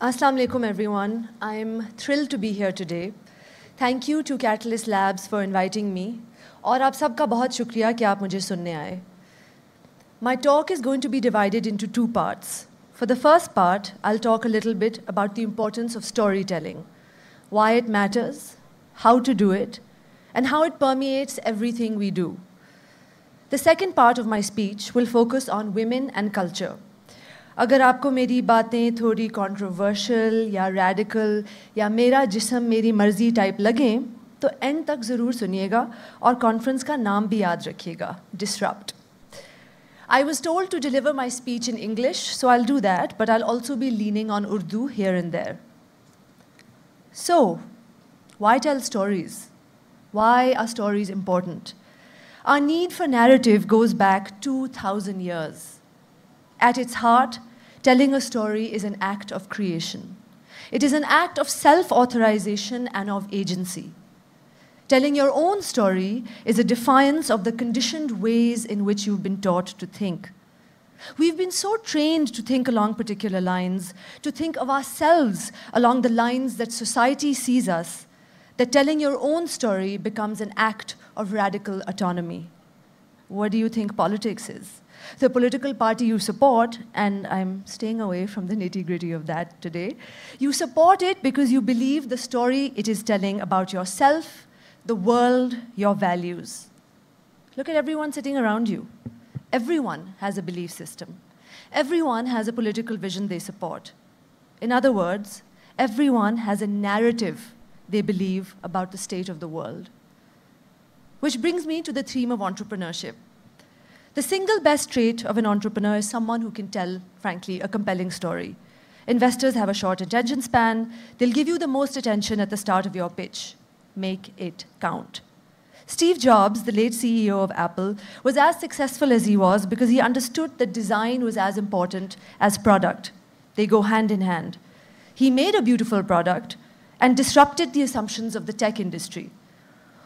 Assalamu alaikum, everyone. I'm thrilled to be here today. Thank you to Katalyst Labs for inviting me. and आप all बहुत you for listening to me. My talk is going to be divided into two parts. For the first part, I'll talk a little bit about the importance of storytelling, why it matters, how to do it, and how it permeates everything we do. The second part of my speech will focus on women and culture. अगर आपको मेरी बातें थोड़ी controversial या radical या मेरा जिसम मेरी मर्जी टाइप लगें तो एंड तक ज़रूर सुनिएगा और कॉन्फ्रेंस का नाम भी याद रखिएगा disrupt I was told to deliver my speech in English, so I'll do that, but I'll also be leaning on Urdu here and there. So, why tell stories? Why are stories important? Our need for narrative goes back 2,000 years. At its heart, telling a story is an act of creation. It is an act of self authorization and of agency. Telling your own story is a defiance of the conditioned ways in which you've been taught to think. We've been so trained to think along particular lines, to think of ourselves along the lines that society sees us, that telling your own story becomes an act of radical autonomy. What do you think politics is? The political party you support, and I'm staying away from the nitty gritty of that today, you support it because you believe the story it is telling about yourself the world, your values. Look at everyone sitting around you. Everyone has a belief system. Everyone has a political vision they support. In other words, everyone has a narrative they believe about the state of the world. Which brings me to the theme of entrepreneurship. The single best trait of an entrepreneur is someone who can tell, frankly, a compelling story. Investors have a short attention span. They'll give you the most attention at the start of your pitch make it count. Steve Jobs, the late CEO of Apple, was as successful as he was because he understood that design was as important as product. They go hand in hand. He made a beautiful product and disrupted the assumptions of the tech industry.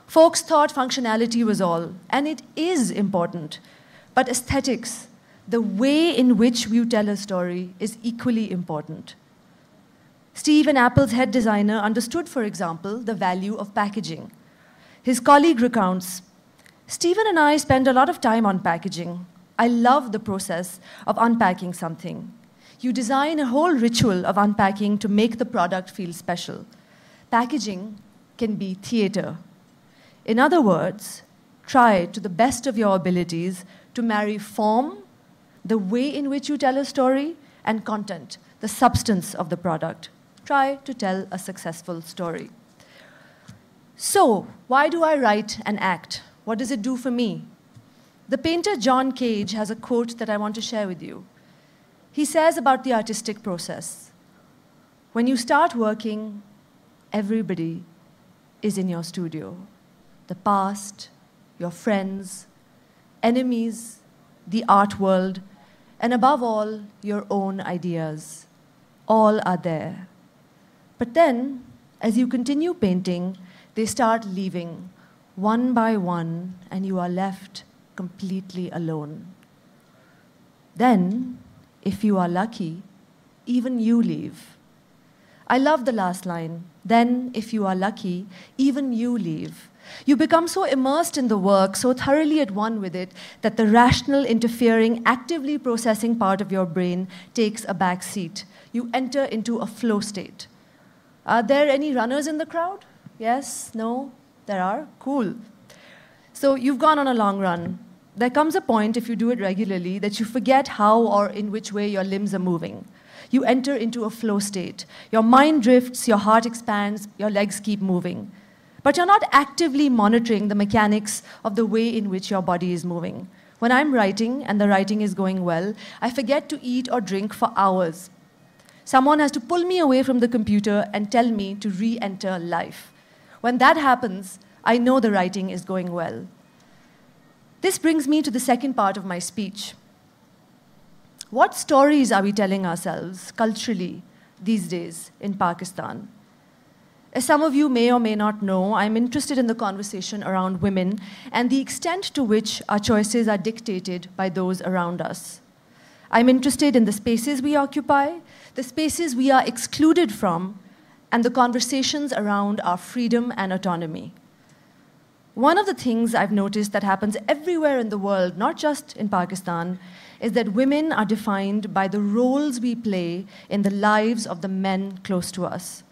Folks thought functionality was all, and it is important. But aesthetics, the way in which we tell a story, is equally important. Steve and Apple's head designer understood, for example, the value of packaging. His colleague recounts Stephen and I spend a lot of time on packaging. I love the process of unpacking something. You design a whole ritual of unpacking to make the product feel special. Packaging can be theater. In other words, try to the best of your abilities to marry form, the way in which you tell a story, and content, the substance of the product try to tell a successful story. So, why do I write and act? What does it do for me? The painter John Cage has a quote that I want to share with you. He says about the artistic process when you start working, everybody is in your studio the past, your friends, enemies, the art world, and above all, your own ideas. All are there. But then, as you continue painting, they start leaving one by one, and you are left completely alone. Then, if you are lucky, even you leave. I love the last line. Then, if you are lucky, even you leave. You become so immersed in the work, so thoroughly at one with it, that the rational, interfering, actively processing part of your brain takes a back seat. You enter into a flow state. Are there any runners in the crowd? Yes? No? There are? Cool. So you've gone on a long run. There comes a point, if you do it regularly, that you forget how or in which way your limbs are moving. You enter into a flow state. Your mind drifts, your heart expands, your legs keep moving. But you're not actively monitoring the mechanics of the way in which your body is moving. When I'm writing and the writing is going well, I forget to eat or drink for hours Someone has to pull me away from the computer and tell me to re enter life. When that happens, I know the writing is going well. This brings me to the second part of my speech. What stories are we telling ourselves culturally these days in Pakistan? As some of you may or may not know, I'm interested in the conversation around women and the extent to which our choices are dictated by those around us. I'm interested in the spaces we occupy, the spaces we are excluded from, and the conversations around our freedom and autonomy. One of the things I've noticed that happens everywhere in the world, not just in Pakistan, is that women are defined by the roles we play in the lives of the men close to us.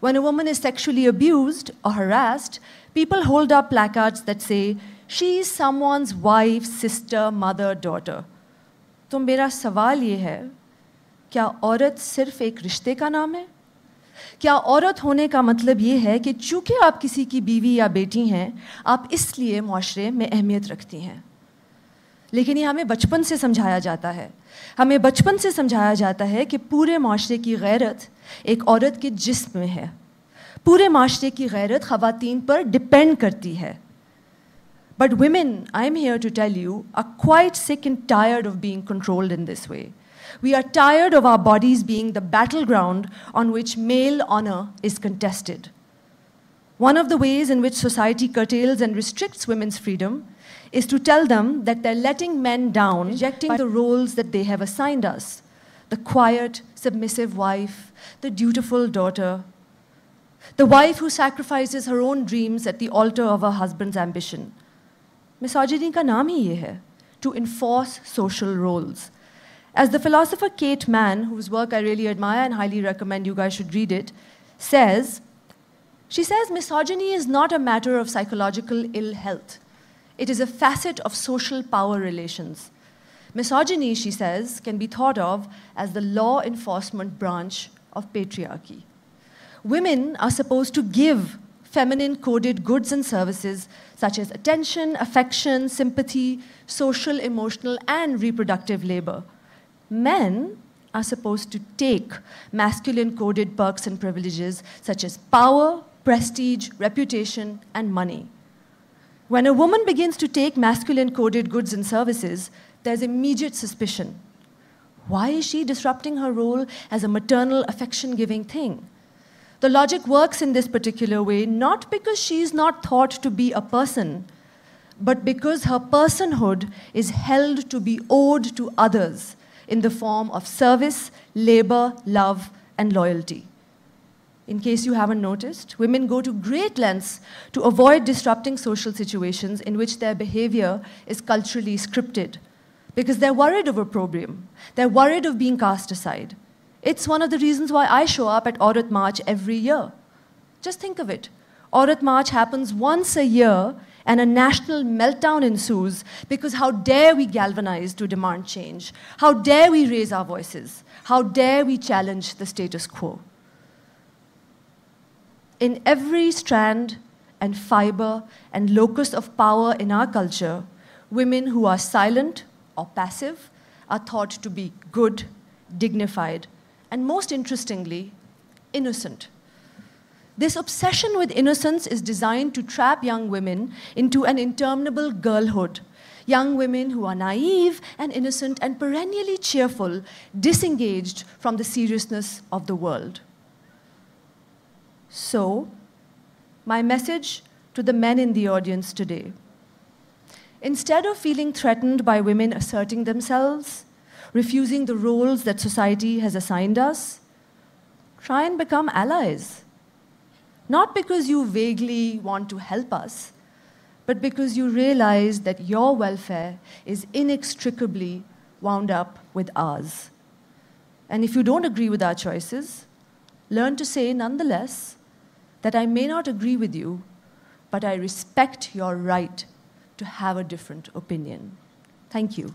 When a woman is sexually abused or harassed, people hold up placards that say, She is someone's wife, sister, mother, daughter. तो मेरा सवाल ये है क्या औरत सिर्फ एक रिश्ते का नाम है क्या औरत होने का मतलब ये है कि चूँकि आप किसी की बीवी या बेटी हैं, आप इसलिए माशरे में अहमियत रखती हैं। लेकिन ये हमें बचपन से समझाया जाता है। हमें बचपन से समझाया जाता है कि पूरे माशरे की गैरत एक औरत के जिस्म में है। पूरे माशरे की गैरत ख़वातीन पर डिपेंड करती है। But women I am here to tell you are quite sick and tired of being controlled in this way We are tired of our bodies being the battleground on which male honor is contested. One of the ways in which society curtails and restricts women's freedom is to tell them that they're letting men down, rejecting the roles that they have assigned us the quiet, submissive wife, the dutiful daughter, the wife who sacrifices her own dreams at the altar of her husband's ambition. Misogyny ka naam hi ye hai, to enforce social roles. As the philosopher Kate Manne, whose work I really admire and highly recommend you guys should read it, says, she says misogyny is not a matter of psychological ill health. It is a facet of social power relations. Misogyny, she says, can be thought of as the law enforcement branch of patriarchy. Women are supposed to give feminine coded goods and services such as attention, affection, sympathy, social, emotional, and reproductive labor. Men are supposed to take masculine coded perks and privileges such as power, prestige, reputation, and money. When a woman begins to take masculine coded goods and services, there's immediate suspicion. Why is she disrupting her role as a maternal affection giving thing? The logic works in this particular way not because she's not thought to be a person, but because her personhood is held to be owed to others in the form of service, labor, love, and loyalty. In case you haven't noticed, women go to great lengths to avoid disrupting social situations in which their behavior is culturally scripted because they're worried of opprobrium. They're worried of being cast aside. It's one of the reasons why I show up at Aurat March every year. Just think of it. Aurat March happens once a year and a national meltdown ensues because how dare we galvanize to demand change? How dare we raise our voices? How dare we challenge the status quo? in every strand and fiber and locus of power in our culture, women who are silent or passive are thought to be good, dignified, and most interestingly, innocent. This obsession with innocence is designed to trap young women into an interminable girlhood. Young women who are naive and innocent and perennially cheerful, disengaged from the seriousness of the world. So, my message to the men in the audience today instead of feeling threatened by women asserting themselves, refusing the roles that society has assigned us, try and become allies. Not because you vaguely want to help us, but because you realize that your welfare is inextricably wound up with ours. And if you don't agree with our choices, learn to say nonetheless that I may not agree with you, but I respect your right to have a different opinion. Thank you.